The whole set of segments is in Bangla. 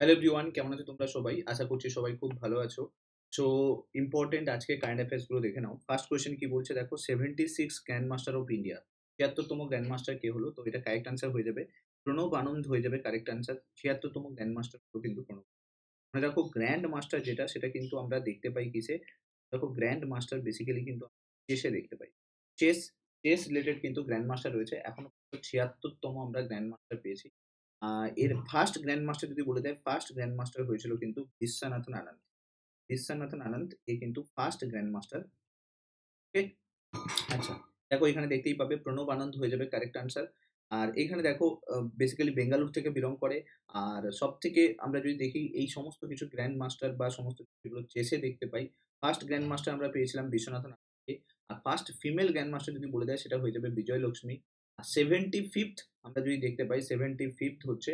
হ্যালো এভরিওয়ান কেমন আছো তোমরা সবাই? আশা করছি সবাই খুব ভালো আছো। সো ইম্পর্টেন্ট আজকে কারেন্ট অ্যাফেয়ার্সগুলো দেখে নাও। ফার্স্ট কোয়েশ্চেন কি বলছে? দেখো seventy six grandmaster of India ছিয়াত্তরতম grand master কে হলো? তো এটা কারেক্ট আনসার হয়ে যাবে। প্রণব আনন্দ হয়ে যাবে কারেক্ট আনসার ছিয়াত্তরতম গ্র্যান্ড মাস্টার হলো কিন্তু প্রণব। মানে দেখো গ্র্যান্ড মাস্টার যেটা, সেটা কিন্তু আমরা দেখতে পাই কিসে? দেখো গ্র্যান্ড মাস্টার বেসিক্যালি কিন্তু চেসে দেখতে পাই। চেস চেস রিলেটেড কিন্তু গ্র্যান্ড মাস্টার রয়েছে। এখনও ছিয়াত্তরতম আমরা গ্র্যান্ড মাস্টার পেয়েছি। এর ফার্স্ট গ্র্যান্ড মাস্টার যদি বলে দেয় ফার্স্ট গ্র্যান্ড মাস্টার হয়েছিল কিন্তু বিশ্বনাথন আনন্দ। বিশ্বনাথন আনন্দ, এ কিন্তু ফার্স্ট গ্র্যান্ড মাস্টার ওকে আচ্ছা দেখো এখানে দেখতেই পাবে, প্রণব আনন্দ হয়ে যাবে কারেক্ট আনসার আর এখানে দেখো বেসিক্যালি বেঙ্গালুর থেকে বিলং করে। আর সব থেকে আমরা যদি দেখি, এই সমস্ত কিছু গ্র্যান্ড মাস্টার বা সমস্ত কিছুগুলো চেসে দেখতে পাই ফার্স্ট গ্র্যান্ড মাস্টার আমরা পেয়েছিলাম বিশ্বনাথন আর ফার্স্ট ফিমেল গ্র্যান্ড মাস্টার যদি বলে দেয়, সেটা হয়ে যাবে বিজয় লক্ষ্মী সেভেন্টি ফিফথ আমরা যদি দেখতে পাই সেভেন্টি ফিফথ হচ্ছে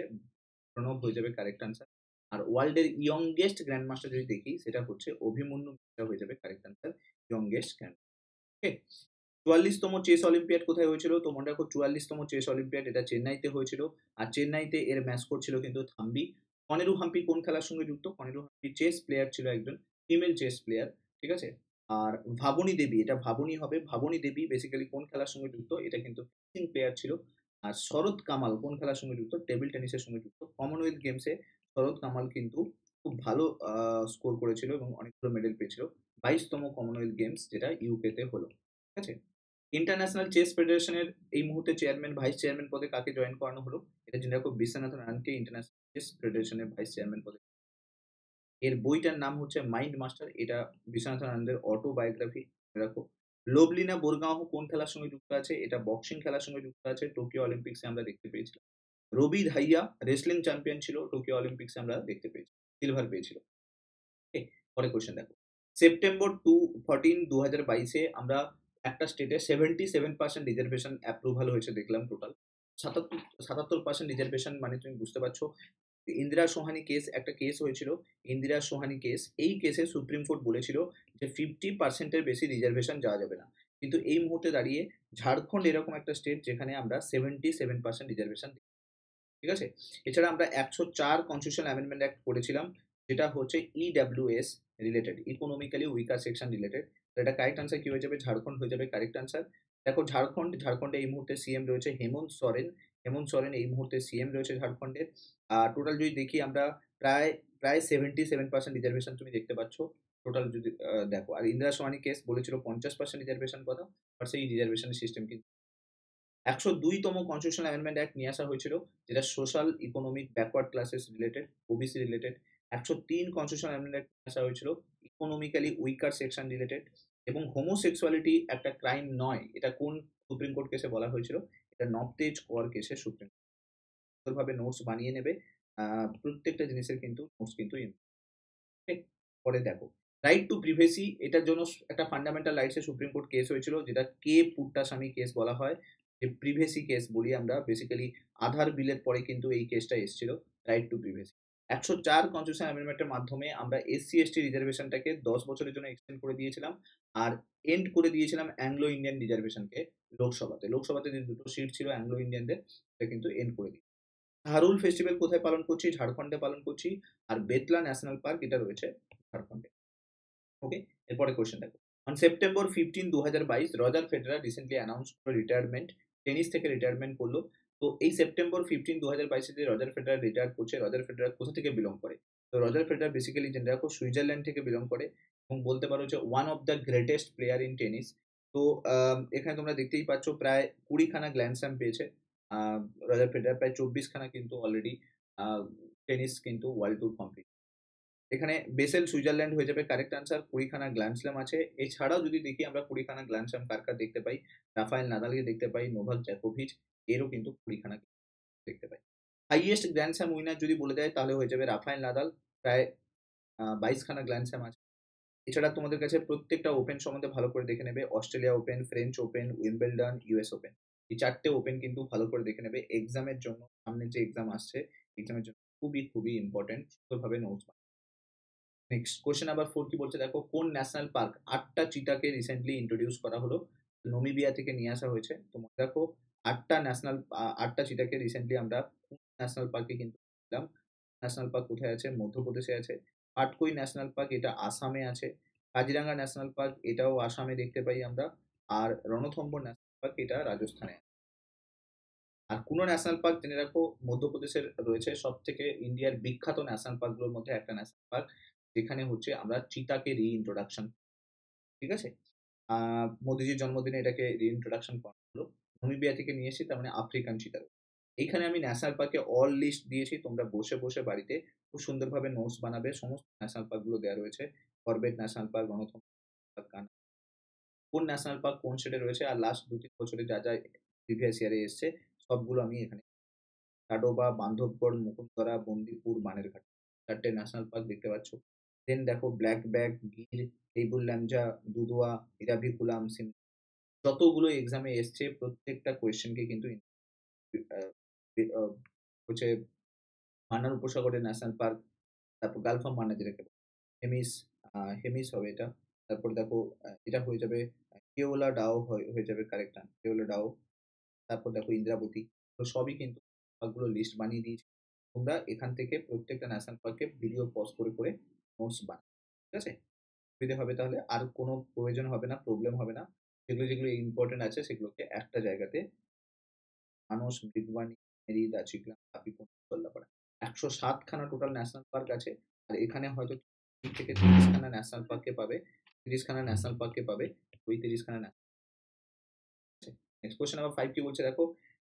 প্রণব হয়ে যাবে কারেক্ট আনসার আর ওয়ার্ল্ডের ইয়ংগেস্ট গ্র্যান্ড মাস্টার যদি দেখি, সেটা হচ্ছে অভিমন্যু মিশ্রা হয়ে যাবে correct answer youngest grand okay চুয়াল্লিশতম chess olympiad কোথায় হয়েছিল? তো মনে রাখো, চুয়াল্লিশতম চেস অলিম্পিয়াড এটা চেন্নাইতে হয়েছিল। আর চেন্নাইতে এর ম্যাচ করছিল কিন্তু থাম্বি। কনেরু হাম্পি কোন খেলার সঙ্গে যুক্ত? কনেরু হাম্পি চেস প্লেয়ার ছিল একজন ফিমেল চেস প্লেয়ার ঠিক আছে? আর ভাবনী দেবী, এটা ভাবনী হবে। ভাবনী দেবী বেসিক্যালি কোন খেলার সঙ্গে যুক্ত? এটা কিন্তু ফিক্সিং প্লেয়ার ছিল। আর শরৎ কামাল কোন খেলার সঙ্গে যুক্ত? টেবিল টেনিসের সঙ্গে যুক্ত। কমনওয়েলথ গেমসে শরৎ কামাল কিন্তু খুব ভালো স্কোর করেছিল এবং অনেকগুলো মেডেল পেয়েছিল। বাইশতম কমনওয়েলথ গেমস যেটা ইউকেতে হলো। ঠিক আছে? ইন্টারন্যাশনাল চেস ফেডারেশনের এই মুহূর্তে চেয়ারম্যান ভাইস চেয়ারম্যান পদে কাকে জয়েন করানো হলো? এটা জেনে রাখো বিশ্বনাথন আনন্দকে ইন্টারন্যাশনাল চেস ফেডারেশনের ভাইস চেয়ারম্যান পদে। এর বইটার নাম হচ্ছে মাইন্ড মাস্টার। এটা বিশ্বনাথন আনন্দের অটোবায়োগ্রাফি। রাখো লোবলিনা বোরগাঁও কোন খেলার সঙ্গে যুক্ত আছে? এটা বক্সিং খেলার সঙ্গে যুক্ত আছে। টোকিও অলিম্পিক্সে আমরা দেখতে পেয়েছিলাম। রবি ধাইয়া রেসলিং চ্যাম্পিয়ন ছিল। টোকিও অলিম্পিক্সে আমরা দেখতে পেয়েছি সিলভার পেয়েছিল। পরে কোয়েশ্চেন দেখো। সেপ্টেম্বর টু ফোরটিন দু হাজার বাইশে আমরা একটা স্টেটে seventy seven percent reservation approval হয়েছে দেখলাম টোটাল সাতাত্তর সাতাত্তর পার্সেন্ট রিজার্ভেশন মানে তুমি বুঝতে পারছ ইন্দিরা সোহানি কেস একটা কেস হয়েছিল, ইন্দিরা সোহানি কেস এই কেসে সুপ্রিম কোর্ট বলেছিল যে ফিফটি পার্সেন্টের বেশি রিজার্ভেশন যাওয়া যাবে না। কিন্তু এই মুহূর্তে দাঁড়িয়ে ঝাড়খণ্ড এরকম একটা স্টেট যেখানে আমরা সেভেন্টি সেভেন পার্সেন্ট রিজার্ভেশন ঠিক আছে? এছাড়া আমরা একশো চার কনস্টিটিউশন অ্যামেন্ডমেন্ট অ্যাক্ট করেছিলাম, যেটা হচ্ছে EWS related economically weaker section related এটা কারেক্ট আনসার কি হয়ে যাবে? ঝাড়খণ্ড হয়ে যাবে কারেক্ট আনসার দেখো, ঝাড়খণ্ড, ঝাড়খণ্ডে এই মুহূর্তে সিএম রয়েছে হেমন্ত সরেন। হেমন্ত সরেন এই মুহূর্তে সিএম রয়েছে ঝাড়খণ্ডের আর টোটাল যদি দেখি আমরা প্রায় প্রায় সেভেন্টি সেভেন পার্সেন্ট রিজার্ভেশন তুমি দেখতে পাচ্ছ। টোটাল যদি দেখো, আর ইন্দিরা সোয়ানি কেস বলেছিল পঞ্চাশ পার্সেন্ট রিজার্ভেশন কথা আর সেই রিজার্ভেশনের সিস্টেম কিন্তু একশো দুইতম কনস্টিটিউশন অ্যামেন্ডমেন্ট অ্যাক্ট নিয়ে আসা হয়েছিল, যেটা social economic backward classes related OBC related একশো তিন কনস্টিটিউশন অ্যামেন্ডমেন্ট নিয়ে আসা হয়েছিল ইকোনমিক্যালি উইকার সেকশন রিলেটেড এবং হোমোসেক্সুয়ালিটি একটা ক্রাইম নয়, এটা কোন সুপ্রিম কোর্ট কেসে বলা হয়েছিল। এটা নবতেজ কর কেসে সুপ্রিম। সুন্দরভাবে নোটস বানিয়ে নেবে। প্রত্যেকটা জিনিসের কিন্তু নোটস কিন্তু পরে দেখো। রাইট টু প্রিভেসি এটার জন্য একটা ফান্ডামেন্টাল রাইটসে সুপ্রিম কোর্ট কেস হয়েছিল, যেটা কে পুট্টাস্বামী কেস বলা হয়। যে প্রিভেসি কেস বলি আমরা বেসিক্যালি আধার বিলের পরে কিন্তু এই কেসটা এসেছিল রাইট টু প্রিভেসি একশো চার কনস্টিটিউশন অ্যামেন্ডমেন্টের মাধ্যমে আমরা এসসি এসটি রিজার্ভেশনটাকে দশ বছরের জন্য এক্সটেন্ড করে দিয়েছিলাম আর এন্ড করে দিয়েছিলাম অ্যাংলো ইন্ডিয়ান রিজার্ভেশনকে লোকসভাতে। লোকসভাতে যে দুটো সিট ছিল অ্যাংলো ইন্ডিয়ানদের সেটা কিন্তু এন্ড করে দিই হারুল ফেস্টিভ্যাল কোথায় পালন করছি? ঝাড়খণ্ডে পালন করছি। আর বেতলা ন্যাশনাল পার্ক এটা রয়েছে ঝাড়খণ্ডে। ওকে এরপরে কোয়েশ্চেন দেখো। অন সেপ্টেম্বর ফিফটিন দু হাজার বাইশ রজার ফেডারার রিসেন্টলি অ্যানাউন্স করল রিটায়ারমেন্ট টেনিস থেকে রিটায়ারমেন্ট করল। তো এই সেপ্টেম্বর ফিফটিন দু হাজার বাইশে যে রজার ফেডারার রিটায়ার করছে রজার ফেডারার কোথা থেকে বিলং করে? তো রজার ফেডারার বেসিক্যালি জেনে রাখো সুইজারল্যান্ড থেকে বিলং করে এবং বলতে পারো যে one of the greatest player in tennis তো এখানে তোমরা দেখতেই পাচ্ছ প্রায় কুড়িখানা গ্ল্যান্ডস্যাম পেয়েছে। রজার ফেডারার প্রায় চব্বিশখানা কিন্তু অলরেডি টেনিস কিন্তু ওয়ার্ল্ড টুর কমপ্লিট এখানে বেসেল সুইজারল্যান্ড হয়ে যাবে কারেক্ট আনসার কুড়িখানা গ্ল্যান্ডস্ল্যাম আছে। এছাড়াও যদি দেখি আমরা কুড়িখানা গ্ল্যান্ডস্ল্যাম কার কার দেখতে পাই? রাফায়েল নাদালকে দেখতে পাই, নোভাক জ্যাকোভিচ এরও কিন্তু কুড়িখানা দেখতে পাই। হাইয়েস্ট গ্র্যান্ডস্যাম উইনার যদি বলে দেয়, তাহলে হয়ে যাবে রাফায়েল নাদাল। প্রায় বাইশখানা গ্র্যান্ড স্যাম আছে। এছাড়া তোমাদের কাছে প্রত্যেকটা ওপেন সম্বন্ধে ভালো করে দেখে নেবে। Australia open French open Wimbledon US open এই চারটে ওপেন কিন্তু ভালো করে দেখে নেবে। এক্সামের জন্য, সামনে যে এক্সাম আসছে এক্সামের জন্য খুবই খুবই ইম্পর্টেন্ট সুন্দরভাবে notes next question number four কি বলছে দেখো, কোন ন্যাশনাল পার্ক আটটা চিতাকে রিসেন্টলি ইন্ট্রোডিউস করা হলো? নমিবিয়া থেকে নিয়ে আসা হয়েছে। তো মনে দেখো আটটা ন্যাশনাল আটটা চিতাকে রিসেন্টলি আমরা ন্যাশনাল পার্কে কিন্তু দিলাম ন্যাশনাল পার্ক কোথায় আছে? মধ্যপ্রদেশে আছে। আটকই ন্যাশনাল পার্ক এটা আসামে আছে। কাজিরাঙ্গা ন্যাশনাল পার্ক এটাও আসামে দেখতে পাই আমরা। আর রণথম্বর ন্যাশনাল পার্ক এটা রাজস্থানে আর কোনো ন্যাশনাল পার্ক জেনে রাখো, মধ্যপ্রদেশের রয়েছে সব থেকে ইন্ডিয়ার বিখ্যাত ন্যাশনাল পার্কগুলোর মধ্যে একটা ন্যাশনাল পার্ক যেখানে হচ্ছে আমরা চিতাকে রি ইন্ট্রোডাকশন ঠিক আছে? মোদিজির জন্মদিনে এটাকে রি ইন্ট্রোডাকশন করা হলো। নমিবিয়া থেকে নিয়ে এসেছি, তার মানে আফ্রিকান চিতার এইখানে আমি ন্যাশনাল পার্কে অল লিস্ট দিয়েছি, তোমরা বসে বসে বাড়িতে খুব সুন্দরভাবে নোটস বানাবে, সমস্ত ন্যাশনাল পার্কগুলো দেওয়া রয়েছে। করবেট ন্যাশনাল পার্ক, গণতন্ত্র কোন ন্যাশনাল পার্ক কোন স্টেটে রয়েছে, আর লাস্ট দু তিন বছরে যা যা প্রিভিয়াস ইয়ারে এসছে, সবগুলো আমি এখানে কাডোবা বান্ধবগড় মুকুন্দরা বন্দিপুর বানেরঘাট চারটে ন্যাশনাল পার্ক দেখতে পাচ্ছ। দেন দেখো ব্ল্যাক ব্যাগ গির টেবুল ল্যামজা দুদুয়া ইরাভিকুলাম, সিম যতগুলো এক্সামে এসছে, প্রত্যেকটা কোয়েশ্চেনকে কিন্তু হচ্ছে মান্নার উপসাগরের ন্যাশনাল পার্ক তারপর গালফ মান্না যেটাকে হেমিস হেমিস হবে এটা। তারপর দেখো এটা হয়ে যাবে কেওলা ডাও হয়ে যাবে কারেক্ট আন কেওলা ডাও তারপর দেখো ইন্দ্রাবতী। তো সবই কিন্তু পার্কগুলো লিস্ট বানিয়ে দিয়েছি। তোমরা এখান থেকে প্রত্যেকটা ন্যাশনাল পার্কে ভিডিও পজ করে করে নোটস বানাও, ঠিক আছে? সুবিধে হবে তাহলে। আর কোনো প্রয়োজন হবে না প্রবলেম হবে না। যেগুলো যেগুলো ইম্পর্টেন্ট আছে, সেগুলোকে একটা জায়গাতে মানুষ মৃগবাণী মেরি দাচিকলাম কাপিকুন কল্লাপাড়া একশো সাতখানা টোটাল ন্যাশনাল পার্ক আছে, আর এখানে হয়তো থেকে তিরিশখানা ন্যাশনাল পার্কে পাবে, তিরিশখানা ন্যাশনাল পার্কে পাবে, ওই তিরিশখানা নেক্সট কোয়েশ্চেন নাম্বার ফাইভ কি বলছে? দেখো,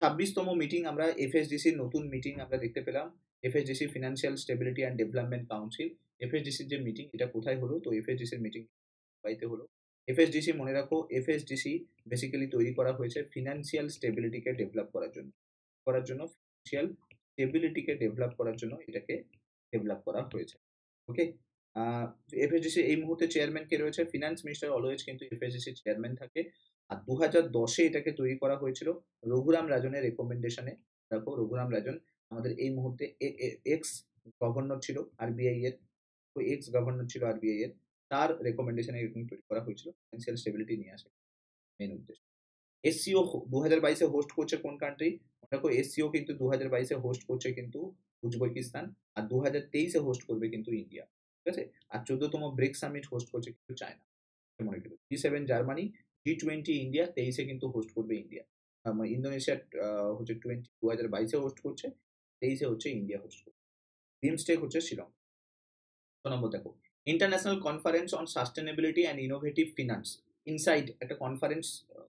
ছাব্বিশতম মিটিং আমরা এফএসডিসির নতুন মিটিং আমরা দেখতে পেলাম। FSDC financial stability and development council এফএসডিসির যে মিটিং এটা কোথায় হলো? তো এফএসডিসির মিটিং বাইতে হলো। এফএসডিসি মনে রাখো এফএসডিসি বেসিক্যালি তৈরি করা হয়েছে ফিনান্সিয়াল স্টেবিলিটিকে ডেভেলপ করার জন্য। করার জন্য ফিনান্সিয়াল স্টেবিলিটিকে ডেভেলপ করার জন্য এটাকে ডেভেলপ করা হয়েছে। ওকে এফএসডিসি এই মুহূর্তে চেয়ারম্যান কে রয়েছে ফিনান্স মিনিস্টার অলওয়েজ কিন্তু এফএসডিসি চেয়ারম্যান থাকে। আর দু হাজার দশে এটাকে তৈরি করা হয়েছিল রঘুরাম রাজনের রেকমেন্ডেশনে দেখো, রঘুরাম রাজন আমাদের এই মুহূর্তে এক্স গভর্নর ছিল আরবিআই এর। এক্স গভর্নর ছিল আরবিআই এর। তার রেকমেন্ডেশনে এরকম তৈরি করা হয়েছিল ফিনান্সিয়াল স্টেবিলিটি নিয়ে আসে মেন উদ্দেশ্য। এসসিও দু হাজার বাইশে হোস্ট করছে কোন কান্ট্রি মনে দেখো এসসিও কিন্তু দু হাজার বাইশে হোস্ট করছে কিন্তু উজবেকিস্তান, আর দু হাজার তেইশে হোস্ট করবে কিন্তু ইন্ডিয়া, ঠিক আছে? আর চোদ্দতম ব্রেক সামিট হোস্ট করছে কিন্তু চায়না। মনে করি G seven Germany G twenty India, তেইশে কিন্তু হোস্ট করবে ইন্ডিয়া। ইন্দোনেশিয়া হচ্ছে টোয়েন্টি দু হাজার বাইশে হোস্ট করছে, তেইশে হচ্ছে ইন্ডিয়া হোস্ট করছে বিমস্টেক হচ্ছে শ্রীলঙ্কা। নম্বর দেখো international conference on sustainability and innovative finance inside একটা কনফারেন্স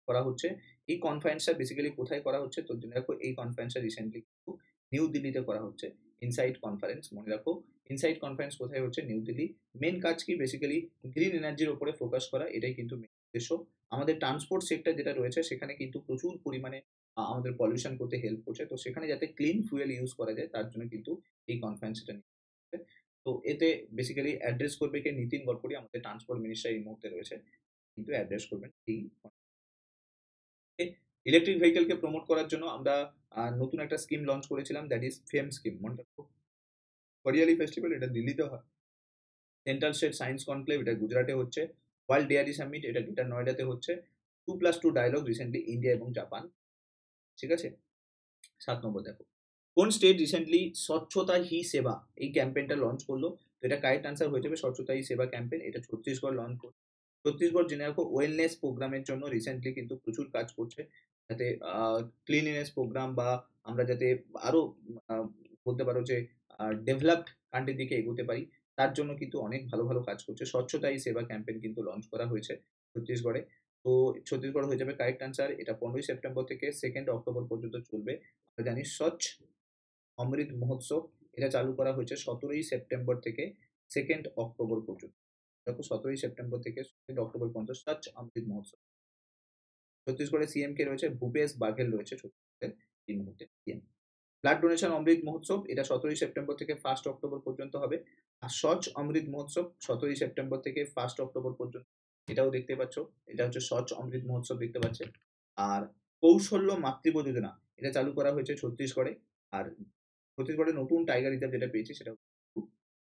করা হচ্ছে। এই কনফারেন্সটা বেসিক্যালি কোথায় করা হচ্ছে? তো জেনে রাখো, এই কনফারেন্সটা রিসেন্টলি কিন্তু নিউ দিল্লিতে করা হচ্ছে। ইনসাইড কনফারেন্স মনে রাখো। ইনসাইড কনফারেন্স কোথায় হচ্ছে? নিউ দিল্লি মেন কাজ কি? বেসিক্যালি গ্রিন এনার্জির ওপরে ফোকাস করা, এটাই কিন্তু মেন উদ্দেশ্য। আমাদের ট্রান্সপোর্ট সেক্টর যেটা রয়েছে, সেখানে কিন্তু প্রচুর পরিমাণে আমাদের পলিউশন করতে হেল্প করছে। তো সেখানে যাতে ক্লিন ফুয়েল ইউজ করা যায়, তার জন্য কিন্তু এই কনফারেন্স কনফারেন্সটা তো এতে বেসিক্যালি অ্যাড্রেস করবে কে নীতিন গডকরি, আমাদের ট্রান্সপোর্ট মিনিস্টার এই মুহূর্তে রয়েছে। কিন্তু অ্যাড্রেস করবেন এই ইলেকট্রিক ভেহিকেলকে প্রমোট করার জন্য আমরা নতুন একটা স্কিম লঞ্চ করেছিলাম দ্যাট ইজ ফেম স্কিম মনে রাখো। হরিয়ালি ফেস্টিভ্যাল এটা দিল্লিতে হয়। সেন্ট্রাল স্টেট সায়েন্স কনক্লেভ এটা গুজরাটে হচ্ছে। ওয়ার্ল্ড ডেয়ারি সামিট এটা গ্রেটার নয়ডাতে হচ্ছে। Two plus two dialogue recently India এবং জাপান ঠিক আছে? সাত নম্বর দেখো। কোন স্টেট রিসেন্টলি স্বচ্ছতা হি সেবা এই ক্যাম্পেইনটা লঞ্চ করল? তো এটা কারেক্ট আনসার হয়ে যাবে স্বচ্ছতা হি সেবা ক্যাম্পেইন এটা ছত্তিশগড় লঞ্চ করছে ছত্তিশগড় জেনে রাখো ওয়েলনেস প্রোগ্রামের জন্য রিসেন্টলি কিন্তু প্রচুর কাজ করছে। যাতে ক্লিনিনেস প্রোগ্রাম বা আমরা যাতে আরও বলতে পারো যে ডেভেলপড কান্ট্রির দিকে এগোতে পারি, তার জন্য কিন্তু অনেক ভালো ভালো কাজ করছে। স্বচ্ছতা হি সেবা ক্যাম্পেইন কিন্তু লঞ্চ করা হয়েছে ছত্তিশগড়ে। তো ছত্তিশগড় হয়ে যাবে কারেক্ট আনসার এটা পনেরোই সেপ্টেম্বর থেকে সেকেন্ড অক্টোবর পর্যন্ত চলবে। আমরা জানি স্বচ্ছ অমৃত মহোৎসব, এটা চালু করা হয়েছে সতেরোই সেপ্টেম্বর থেকে সেকেন্ড অক্টোবর পর্যন্ত। দেখো সতেরোই সেপ্টেম্বর থেকে সেকেন্ড অক্টোবর পর্যন্ত স্বচ্ছ অমৃত মহোৎসব। ছত্তিশগড়ে সিএম কে রয়েছে, ভূপেশ বাঘেল রয়েছে ছত্তিশগড়ের এই মুহূর্তে CM blood donation Amrit Mahotsav, এটা সতেরোই সেপ্টেম্বর থেকে ফার্স্ট অক্টোবর পর্যন্ত হবে। আর স্বচ্ছ অমৃত মহোৎসব, সতেরোই সেপ্টেম্বর থেকে ফার্স্ট অক্টোবর পর্যন্ত, এটাও দেখতে পাচ্ছ। এটা হচ্ছে স্বচ্ছ অমৃত মহোৎসব দেখতে পাচ্ছে। আর কৌশল্য মাতৃত্ব যোজনা এটা চালু করা হয়েছে ছত্তিশগড়ে। আর ছত্তিশগড়ে নতুন টাইগার রিজার্ভ যেটা পেয়েছে সেটা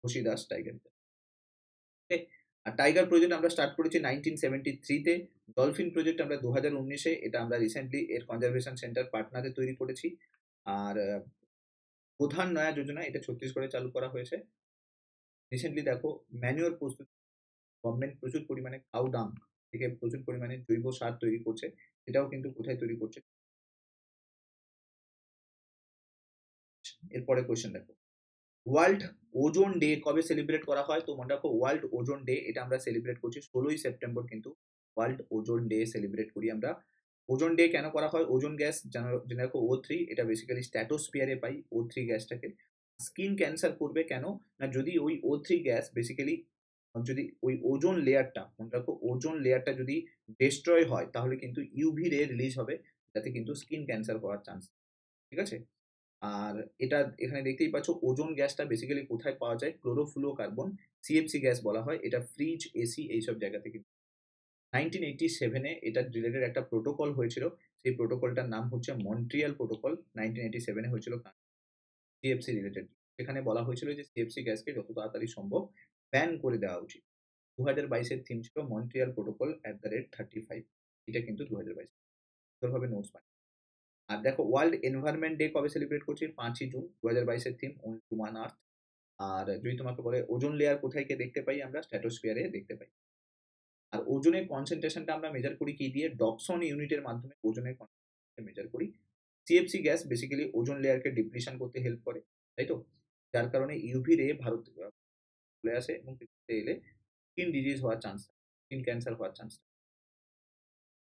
খুশি দাস টাইগার রিজার্ভ আর টাইগার প্রজেক্ট আমরা স্টার্ট করেছি নাইনটিন সেভেন্টি থ্রিতে ডলফিন প্রজেক্ট আমরা দু হাজার উনিশে, এটা আমরা রিসেন্টলি এর কনজারভেশন সেন্টার পাটনাতে তৈরি করেছি। আর প্রধান নয়া যোজনা, এটা ছত্তিশগড়ে চালু করা হয়েছে। রিসেন্টলি দেখো ম্যানুয়ার প্রস্তুত গভর্নমেন্ট প্রচুর পরিমাণে কাউ ডাং থেকে প্রচুর পরিমাণে জৈব সার তৈরি করছে। এটাও কিন্তু কোথায় তৈরি করছে? এরপরে কোয়েশ্চেন দেখো। ওয়ার্ল্ড ওজোন ডে কবে সেলিব্রেট করা হয়? তো মনে রাখো ওয়ার্ল্ড ওজোন ডে এটা আমরা সেলিব্রেট করছি ষোলোই সেপ্টেম্বর কিন্তু ওয়ার্ল্ড ওজোন ডে সেলিব্রেট করি আমরা। ওজোন ডে কেন করা হয়? ওজোন গ্যাস জেনে রাখো ও থ্রি এটা বেসিক্যালি স্ট্যাটোস্পিয়ারে পাই ও থ্রি গ্যাসটাকে স্কিন ক্যান্সার করবে কেন? না, যদি ওই ও থ্রি গ্যাস বেসিক্যালি যদি ওই ওজোন লেয়ারটা মনে রাখো ওজোন লেয়ারটা যদি ডিস্ট্রয় হয়, তাহলে কিন্তু ইউভি রে রিলিজ হবে যাতে কিন্তু স্কিন ক্যান্সার হওয়ার চান্স ঠিক আছে? আর এটা এখানে দেখতেই পাচ্ছ, ওজোন গ্যাসটা বেসিক্যালি কোথায় পাওয়া যায়? ক্লোরোফ্লুরো কার্বন সিএফসি গ্যাস বলা হয়। এটা ফ্রিজ এসি এইসব জায়গা থেকে। নাইনটিন এইটি সেভেনে এটা রিলেটেড একটা প্রোটোকল হয়েছিল। সেই প্রোটোকলটার নাম হচ্ছে মন্ট্রিয়াল প্রোটোকল নাইনটিন এইটি সেভেনে হয়েছিল সিএফসি রিলেটেড সেখানে বলা হয়েছিল যে সিএফসি গ্যাসকে যত তাড়াতাড়ি সম্ভব ব্যান করে দেওয়া উচিত। দু হাজার বাইশের থিম ছিল Montreal protocol at the rate thirty five এটা কিন্তু দু হাজার বাইশ সুন্দরভাবে নোটস পাই আর দেখো ওয়ার্ল্ড এনভায়রনমেন্ট ডে কবে সেলিব্রেট করছি? পাঁচই জুন দু হাজার বাইশের থিম ওনলি ওয়ান আর্থ আর যদি তোমাকে বলে ওজন লেয়ার কোথায় কে দেখতে পাই আমরা? স্ট্যাটোস্ফিয়ারে দেখতে পাই। আর ওজনের কনসেন্ট্রেশনটা আমরা মেজার করি কি দিয়ে? ডকসন ইউনিটের মাধ্যমে ওজনের কনসেন্ট্রেশন মেজার করি। সিএফসি গ্যাস বেসিক্যালি ওজন লেয়ারকে ডিপ্রেশন করতে হেল্প করে, তাই তো? যার কারণে ইউভি রে ভারত, চলে আসে এবং পৃথিবীতে এলে স্কিন ডিজিজ হওয়ার চান্স স্কিন ক্যান্সার হওয়ার চান্স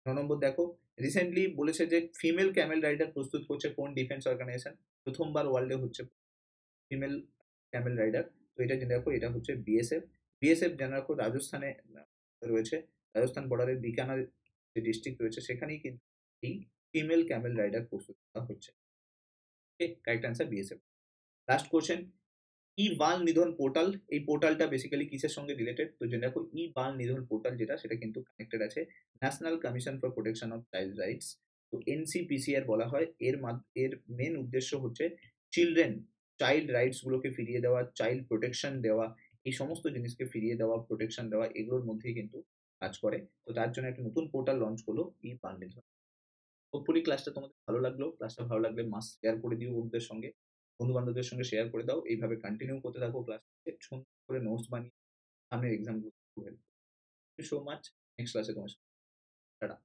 ন নম্বর দেখো রিসেন্টলি বলেছে যে ফিমেল ক্যামেল রাইডার প্রস্তুত করছে কোন ডিফেন্স অর্গানাইজেশন প্রথমবার ওয়ার্ল্ডে হচ্ছে ফিমেল ক্যামেল রাইডার তো এটা জেনে রাখো, এটা হচ্ছে বিএসএফ বিএসএফ জেনে রাখো, রাজস্থানে রয়েছে, রাজস্থান বর্ডারের বিকানার যে ডিস্ট্রিক্ট রয়েছে, সেখানেই কিন্তু এই ফিমেল ক্যামেল রাইডার প্রস্তুত করা হচ্ছে। Correct answer BSF last question ই বাল নিধন পোর্টাল এই পোর্টালটা বেসিক্যালি কিসের সঙ্গে রিলেটেড তো জেনে রাখো ই বাল নিধন পোর্টাল যেটা, সেটা কিন্তু কানেক্টেড আছে National Commission for Protection of Child Rights তো এনসিপিসিআর বলা হয়। এর এর মেন উদ্দেশ্য হচ্ছে চিলড্রেন চাইল্ড রাইটসগুলোকে ফিরিয়ে দেওয়া চাইল্ড প্রোটেকশন দেওয়া, এই সমস্ত জিনিসকে ফিরিয়ে দেওয়া প্রোটেকশন দেওয়া, এগুলোর মধ্যেই কিন্তু কাজ করে। তো তার জন্য একটা নতুন পোর্টাল লঞ্চ করল ই বাল নিধন হোপফুলি ক্লাসটা তোমাদের ভালো লাগল। ক্লাসটা ভালো লাগলে মাস শেয়ার করে দিও বন্ধুদের সঙ্গে। বন্ধু বান্ধবদের সঙ্গে শেয়ার করে দাও। এইভাবে কন্টিনিউ করতে থাকো ক্লাস সুন্দর করে নোটস বানিয়ে সামনের এক্সামগুলো সো মাচ নেক্সট ক্লাসে তোমার টাটা।